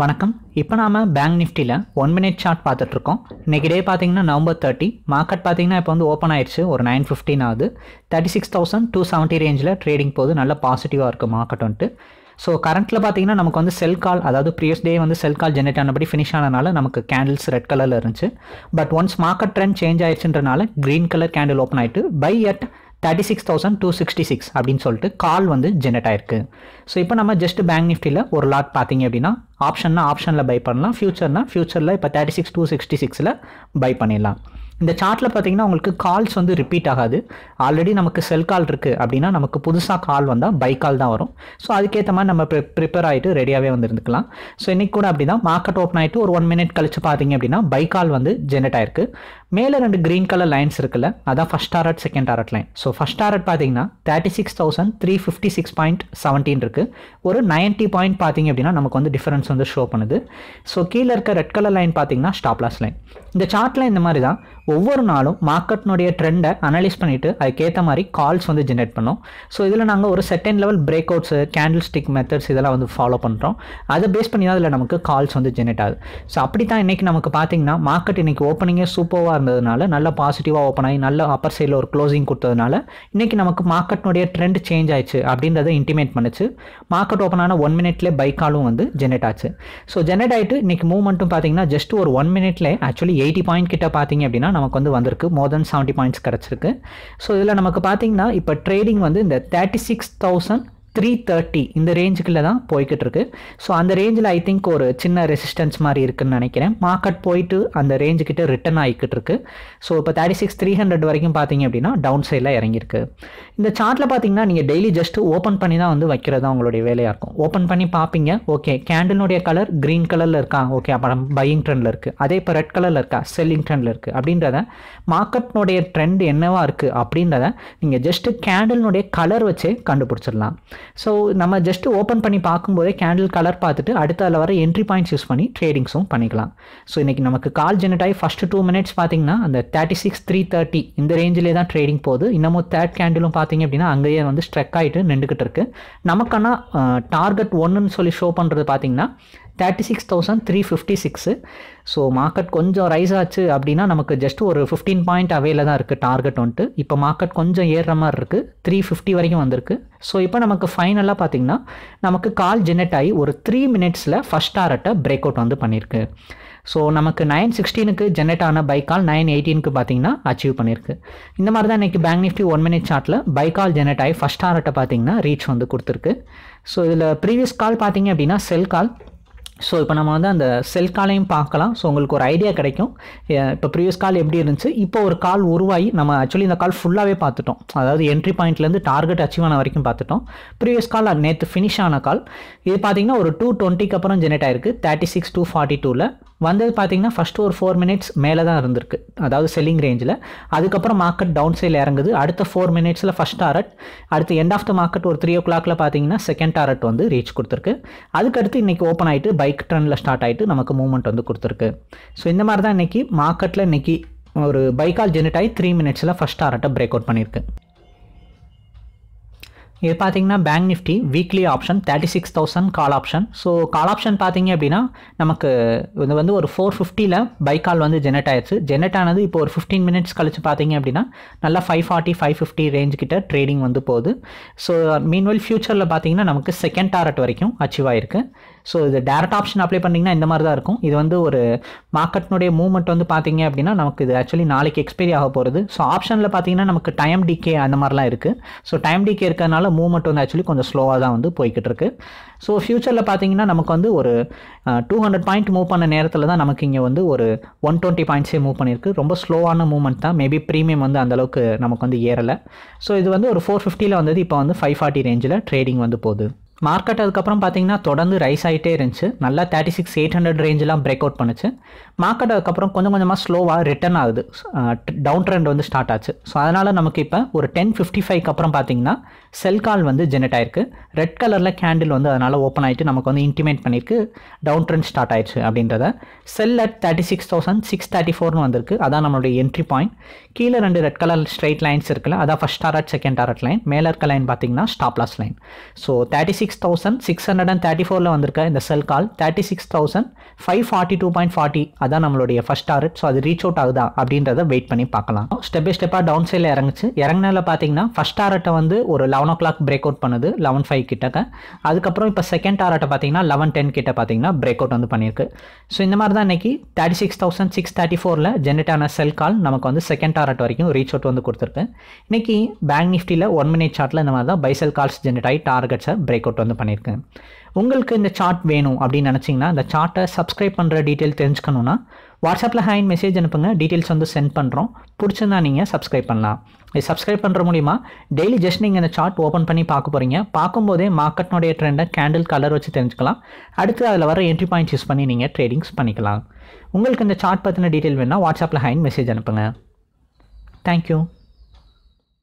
வணக்கம். இப்போ நாம பேங்க் நிஃப்டியில் ஒன் மினிட் சார்ட் பார்த்துட்ருக்கோம். இன்றைக்கி டே பார்த்தீங்கன்னா நவம்பர் தேர்ட்டி மார்க்கெட் பார்த்தீங்கன்னா இப்போ வந்து ஓப்பன் ஆயிடுச்சு. ஒரு நைன் ஃபிஃப்டின் ஆகுது. Thirty six thousand two seventy ரேஞ்சில் ட்ரேடிங் போகுது. நல்ல பாசிட்டிவாக இருக்குது மார்க்கெட் வந்துட்டு. ஸோ கரண்ட்டில் பார்த்தீங்கன்னா நமக்கு வந்து செல் கால் அதாவது ப்ரீவியஸ் டே வந்து செல் கால் ஜென்ரேட் ஆனபடி ஃபினிஷ் ஆனனால நமக்கு கேண்டில்ஸ் ரெட் கலரில் இருந்துச்சு. But once market trend change ஆயிடுச்சுன்றனால green colour candle open ஆகிட்டு buy at thirty six thousand two sixty six அப்படின்னு சொல்லிட்டு கால் வந்து ஜெனரேட் ஆயிருக்கு. ஸோ இப்போ நம்ம ஜஸ்ட் பேங்க் நிஃப்டியில் ஒரு லாட் பார்த்தீங்க அப்படின்னா ஆப்ஷன்னா ஆப்ஷனில் பை பண்ணலாம் ஃபியூச்சர்னா ஃபியூச்சரில் இப்போ தேர்ட்டி சிக்ஸ் டூ சிக்ஸ்டி சிக்ஸில் பை பண்ணிடலாம். இந்த சார்ட்டில் பார்த்தீங்கன்னா உங்களுக்கு கால்ஸ் வந்து ரிப்பீட் ஆகாது. ஆல்ரெடி நமக்கு செல் கால் இருக்குது அப்படின்னா நமக்கு புதுசாக கால் வந்தால் பை கால் தான் வரும். ஸோ அதுக்கேற்ற மாதிரி நம்ம ப்ரி ப்ரிப்பேர் ஆகிட்டு ரெடியாகவே வந்து இருந்துக்கலாம் ஸோ இன்றைக்கி கூட அப்படி தான் மார்க்கெட் ஓப்பன் ஆகிட்டு ஒரு ஒன் மினிட் கழிச்சு பார்த்தீங்க அப்படின்னா பை கால் வந்து ஜென்ரேட் ஆயிருக்கு. மேலே ரெண்டு க்ரீன் கலர் லைன்ஸ் இருக்குல்ல அதான் first target second target line so first target பார்த்தீங்கன்னா thirty six thousand three fifty six point seventeen இருக்குது ஒரு நைன்ட்டி பாயிண்ட் பார்த்தீங்க அப்படின்னா நமக்கு வந்து டிஃபரன்ஸ் வந்து ஷோ பண்ணுது. ஸோ கீழே இருக்க ரெட் கலர் லைன் பார்த்தீங்கன்னா ஸ்டாப்லாஸ் லைன் இந்த சார்ட்டில் இந்த மாதிரி தான் ஒவ்வொரு நாளும் மார்க்கெட்னுடைய ட்ரெண்டை அனலைஸ் பண்ணிவிட்டு அதுக்கேற்ற மாதிரி கால்ஸ் வந்து ஜென்ரேட் பண்ணோம். ஸோ இதில் நாங்கள் ஒரு second level break outs candle stick methods இதெல்லாம் வந்து ஃபாலோ பண்ணுறோம் அதை பேஸ் பண்ணி தான் அதில் நமக்கு கால்ஸ் வந்து ஜென்ரேட் ஆகுது. ஸோ அப்படி தான் இன்றைக்கி நமக்கு பார்த்தீங்கன்னா மார்க்கெட் இன்றைக்கி ஓப்பனிங்கே சூப்பராக இருந்ததுனால நல்ல பாசிட்டிவாக ஓப்பன் ஆகி நல்ல அப்பர் சைடில் ஒரு க்ளோசிங் கொடுத்ததுனால இன்றைக்கி நமக்கு மார்க்கெட்னுடைய ட்ரெண்ட் சேஞ்ச் ஆயிடுச்சு அப்படின்றத இன்டிமேட் பண்ணுச்சு. மார்க்கெட் ஓப்பன் ஆன ஒன் மினிட்லேயே பைக்காலும் வந்து ஜென்ரேட் ஆச்சு. ஸோ ஜென்ரேட் ஆகிட்டு இன்றைக்கி மூவ்மெண்ட்டும் பார்த்தீங்கன்னா ஜஸ்ட் ஒரு ஒன் மினிட்லேயே ஆக்சுவலி எயிட்டி பாயிண்ட் கிட்ட பார்த்தீங்க அப்படின்னா நமக்கு வந்து வந்திருக்கு. மோர் தென் செவன்ட்டி பாயிண்ட்ஸ் கிடச்சிருக்கு. ஸோ இதில் நமக்கு பார்த்தீங்கன்னா இப்போ ட்ரேடிங் வந்து இந்த thirty six thousand three thirty இந்த ரேஞ்சுக்குள்ளே தான் போய்கிட்டு இருக்கு ஸோ அந்த ரேஞ்சில் ஐ திங்க் ஒரு சின்ன ரெசிஸ்டன்ஸ் மாதிரி இருக்குன்னு நினைக்கிறேன். மார்க்கெட் போயிட்டு அந்த ரேஞ்சுக்கிட்ட ரிட்டர்ன் ஆகிக்கிட்டு இருக்கு ஸோ இப்போ தேர்ட்டி சிக்ஸ் த்ரீ ஹண்ட்ரட் வரைக்கும் பார்த்தீங்க அப்படின்னா டவுன் சைடில் இறங்கியிருக்கு. இந்த சார்ட்டில் பார்த்தீங்கன்னா நீங்கள் டெய்லி ஜஸ்ட் ஓப்பன் பண்ணி தான் வந்து வைக்கிறது தான் உங்களுடைய வேலையாக இருக்கும். ஓப்பன் பண்ணி பார்ப்பீங்க. ஓகே கேண்டிலுடைய கலர் க்ரீன் கலரில் இருக்கா? ஓகே அப்புறம் பையிங் ட்ரெண்டில் இருக்குது அதே இப்போ ரெட் கலரில் இருக்கா? செல்லிங் ட்ரெண்டில் இருக்குது அப்படின்றத மார்க்கெட்னுடைய ட்ரெண்ட் என்னவாக இருக்குது அப்படின்றத நீங்கள் ஜஸ்ட்டு கேண்டில்னுடைய கலர் வச்சே கண்டுபிடிச்சிடலாம். ஸோ நம்ம ஜஸ்ட் ஓப்பன் பண்ணி பார்க்கும்போதே கேண்டில் கலர் பார்த்துட்டு அடுத்த அதில் வர என்ட்ரி பாயிண்ட்ஸ் யூஸ் பண்ணி ட்ரேடிங்ஸும் பண்ணிக்கலாம். ஸோ இன்றைக்கி நமக்கு கால் ஜெனரேட் ஆகி ஃபஸ்ட்டு டூ மினிட்ஸ் பார்த்தீங்கன்னா அந்த தேர்ட்டி சிக்ஸ் த்ரீ தேர்ட்டி இந்த ரேஞ்சிலே தான் ட்ரேடிங் போகுது. இன்னமும் தேர்ட் கேண்டிலும் பார்த்தீங்க அப்படின்னா அங்கேயே வந்து ஸ்ட்ரெக் ஆகிட்டு நின்றுக்கிட்டு இருக்கு. நமக்கான டார்கெட் ஒன்றுன்னு சொல்லி ஷோ பண்ணுறது பார்த்தீங்கன்னா thirty six thousand three fifty six so market கொஞ்சம் ரைஸ் ஆச்சு அப்படின்னா நமக்கு ஜஸ்ட் ஒரு ஃபிஃப்டீன் பாயிண்ட் அவையில் தான் இருக்குது டார்கெட் வந்துட்டு. இப்போ மார்க்கெட் கொஞ்சம் ஏறுற மாதிரி இருக்குது த்ரீ ஃபிஃப்டி வரைக்கும் வந்திருக்கு. ஸோ இப்போ நமக்கு ஃபைனலாக பார்த்தீங்கன்னா நமக்கு கால் ஜெனரேட் ஆகி ஒரு த்ரீ மினிட்ஸில் ஃபஸ்ட் டாரட்டை பிரேக் அவுட் வந்து பண்ணியிருக்கு. ஸோ நமக்கு நைன் சிக்ஸ்டீனுக்கு ஜென்ரேட் ஆன பைக்கால் நைன் எயிட்டீனுக்கு பார்த்தீங்கன்னா அச்சீவ் பண்ணியிருக்கு. இந்த மாதிரி தான் இன்றைக்கி பேங்க் நிஃப்டி ஒன் மினிட் சார்ட்டில் பைக்கால் ஜென்ரேட் ஆகி ஃபஸ்ட் டாரட்டை பார்த்தீங்கன்னா ரீச் வந்து கொடுத்துருக்கு. ஸோ இதில் ப்ரீவியஸ் கால் பார்த்தீங்க அப்படின்னா செல் கால் ஸோ இப்போ நம்ம வந்து அந்த செல் காலையும் பார்க்கலாம். ஸோ உங்களுக்கு ஒரு ஐடியா கிடைக்கும். இப்போ ப்ரீவியஸ் கால் எப்படி இருந்துச்சு? இப்போ ஒரு கால் உருவாகி நம்ம ஆக்சுவலி இந்த கால் ஃபுல்லாகவே பார்த்துட்டோம். அதாவது என்ட்ரி பாயிண்ட்லேருந்து டார்கெட் அச்சீவ் ஆன வரைக்கும் பார்த்துட்டோம். ப்ரீவியஸ் கால் நேற்று ஃபினிஷ் ஆன கால் இது பார்த்தீங்கன்னா ஒரு டூ டுவெண்ட்டிக்கு அப்புறம் ஜெனரேட் ஆயிருக்கு. தேர்ட்டி சிக்ஸ் டூ ஃபார்ட்டி டூவில் வந்தது பார்த்தீங்கன்னா ஃபஸ்ட்டு ஒரு ஃபோர் மினிட்ஸ் மேலே தான் இருந்திருக்கு. அதாவது செல்லிங் ரேஞ்சில் அதுக்கப்புறம் மார்க்கெட் டவுன் சைடில் இறங்குது. அடுத்த ஃபோர் மினிட்ஸில் ஃபஸ்ட் டாரட் அடுத்து எண்ட் ஆஃப் த மார்க்கெட் ஒரு த்ரீ ஓ கிளாக்ல பார்த்தீங்கன்னா செகண்ட் டாரட் வந்து ரீச் கொடுத்துருக்கு. அதுக்கடுத்து இன்றைக்கி ஓப்பன் ஆகிட்டு பைக் ட்ரெண்டில் ஸ்டார்ட் ஆகிட்டு நமக்கு மூவ்மெண்ட் வந்து கொடுத்துருக்கு. ஸோ இந்த மாதிரி தான் இன்றைக்கி மார்க்கெட்டில் இன்றைக்கி ஒரு பைக்கால் ஜெனரேட் ஆகி த்ரீ மினிட்ஸில் ஃபஸ்ட் டாரட்டை பிரேக் அவுட் பண்ணியிருக்கு. இது பார்த்தீங்கன்னா bank nifty weekly option thirty six thousand call option so call option பார்த்தீங்க அப்படின்னா நமக்கு இது வந்து ஒரு ஃபோர் ஃபிஃப்டியில் பை கால் வந்து ஜெனரேட் ஆயிடுச்சு ஜெனரேட் ஆனது இப்போ ஒரு ஃபிஃப்டீன் மினிட்ஸ் கழிச்சு பார்த்தீங்க அப்படின்னா நல்லா five forty five fifty range கிட்ட ட்ரேடிங் வந்து போகுது. ஸோ மீன்வெல் ஃபியூச்சரில் பார்த்தீங்கன்னா நமக்கு செகண்ட் டாரட் வரைக்கும் அச்சீவ் ஆயிருக்கு. ஸோ இது டேரக்ட் ஆப்ஷன் அப்ளை பண்ணிங்கன்னா இந்த மாதிரி தான் இருக்கும். இது வந்து ஒரு மார்க்கெட்னுடைய மூவ்மெண்ட் வந்து பார்த்தீங்க அப்படின்னா நமக்கு இது ஆக்சுவலி நாளைக்கு எக்ஸ்பைரி ஆக போகிறது ஸோ ஆப்ஷனில் பார்த்தீங்கன்னா நமக்கு டைம் டிகே அந்த மாதிரிலாம் இருக்குது ஸோ டைம் டிகே இருக்கிறதுனால மூவ்மெண்ட் வந்து ஆக்சுவலி கொஞ்சம் ஸ்லோவாக தான் வந்து போய்கிட்டு இருக்கு ஸோ ஃபியூச்சரில் பார்த்தீங்கன்னா நமக்கு வந்து ஒரு டூ ஹண்ட்ரட் பாயிண்ட் மூவ் பண்ண நேரத்தில் தான் நமக்கு இங்கே வந்து ஒரு ஒன் டுவெண்ட்டி பாயிண்ட்ஸே மூவ் பண்ணியிருக்கு ரொம்ப ஸ்லோவான மூவ்மெண்ட் தான். மேபி ப்ரீமியம் வந்து அந்தளவுக்கு நமக்கு வந்து ஏறலை. ஸோ இது வந்து ஒரு ஃபோர் ஃபிஃப்டியில் வந்தது. இப்போ வந்து ஃபைவ் ஃபார்ட்டி ரேஞ்சில் ட்ரேடிங் வந்து போகுது. மார்க்கெட் அதுக்கப்புறம் பார்த்தீங்கன்னா தொடர்ந்து ரைஸ் ஆகிட்டே இருந்துச்சு. நல்லா தேர்ட்டி சிக்ஸ் எயிட் ஹண்ட்ரட் ரேஞ்செலாம் பிரேக் அவுட் பண்ணுச்சு. மார்க்கெட் அதுக்கப்புறம் கொஞ்சம் கொஞ்சமாக ஸ்லோவாக ரிட்டர்ன் ஆகுது. டவுன் ட்ரெண்ட் வந்து ஸ்டார்ட் ஆச்சு. ஸோ அதனால் நமக்கு இப்போ ஒரு டென் ஃபிஃப்டி ஃபைவ்க்கு அப்புறம் பார்த்தீங்கன்னா செல் கால் வந்து ஜெனரேட் ஆயிருக்கு. ரெட் கலரில் கேண்டில் வந்து அதனால் ஓப்பன் ஆகிட்டு நமக்கு வந்து இன்டிமேட் பண்ணியிருக்கு டவுன் ட்ரெண்ட் ஸ்டார்ட் ஆயிடுச்சு அப்படின்றத. Sell at thirty six thousand six thirty ஃபோர்னு வந்திருக்கு. அதான் நம்மளுடைய என்ட்ரி பாயிண்ட் கீழே ரெண்டு ரெட் கலர் ஸ்ட்ரைட் லைன்ஸ் இருக்குல்ல அதான் first target second target line மேலே இருக்க லைன் பார்த்தீங்கன்னா stop loss line so thirty six thousand six hundred and thirty ஃபோரில் வந்திருக்க இந்த cell call thirty six thousand five forty two point forty அதான் நம்மளுடைய ஃபஸ்ட் டாரட் ஸோ அது ரீச் அவுட் ஆகுதா அப்படின்றத வெயிட் பண்ணி பார்க்கலாம். ஸ்டெப் பை ஸ்டெப்பாக டவுன் சைடில் இறங்குச்சு. இறங்கினால பார்த்தீங்கன்னா ஃபஸ்ட் டாரட்டை வந்து ஒரு eleven o'clock break out பண்ணுது லெவன் ஃபைவ் கிட்டக்க. அதுக்கப்புறம் இப்போ செகண்ட் டாரட்டை பார்த்தீங்கன்னா லெவன் டென் கிட்ட பார்த்தீங்கன்னா பிரேக் அவுட் வந்து பண்ணியிருக்கு ஸோ இந்த மாதிரி தான் இன்னைக்கு thirty six thousand six thirty ஃபோரில் ஜென்ரேட் ஆன செல் கால் நமக்கு வந்து செகண்ட் டாரட் வரைக்கும் ரீச் அவுட் வந்து கொடுத்துருக்கு. இன்னைக்கு பேங்க் நிஃப்டியில் ஒன் மினிட் சார்ட்டில் இந்த மாதிரி தான் பைசெல் கால்ஸ் ஜென்ரேட் ஆகி டார்கெட்ஸை பிரேக் அவுட் வந்து பண்ணியிருக்கேன் உங்களுக்கு இந்த சார்ட் வேணும் அப்படின்னு நினச்சிங்கன்னா இந்த சார்ட்டை சப்ஸ்கிரைப் பண்ணுற டீட்டெயில் தெரிஞ்சுக்கணுன்னா வாட்ஸ்அப்பில் ஹேண்ட் மெசேஜ் அனுப்புங்க. டீட்டெயில்ஸ் வந்து சென்ட் பண்ணுறோம் பிடிச்சிருந்தா நீங்கள் சப்ஸ்கிரைப் பண்ணலாம். இது சப்ஸ்கிரைப் பண்ணுற மூலிமா டெய்லி ஜஸ்ட் நீங்கள் இந்த சார்ட் ஓப்பன் பண்ணி பார்க்க போகிறீங்க பார்க்கும்போதே மார்க்கெட்னுடைய ட்ரெண்டை கேண்டில் கலர் வச்சு தெரிஞ்சுக்கலாம். அடுத்து அதில் வர என்ட்ரி பாயிண்ட் யூஸ் பண்ணி நீங்கள் ட்ரேடிங்ஸ் பண்ணிக்கலாம். உங்களுக்கு இந்த சார்ட் பற்றின டீட்டெயில் வேணால் வாட்ஸ்அப்பில் ஹேண்ட் மெசேஜ் அனுப்புங்க. தேங்க்யூ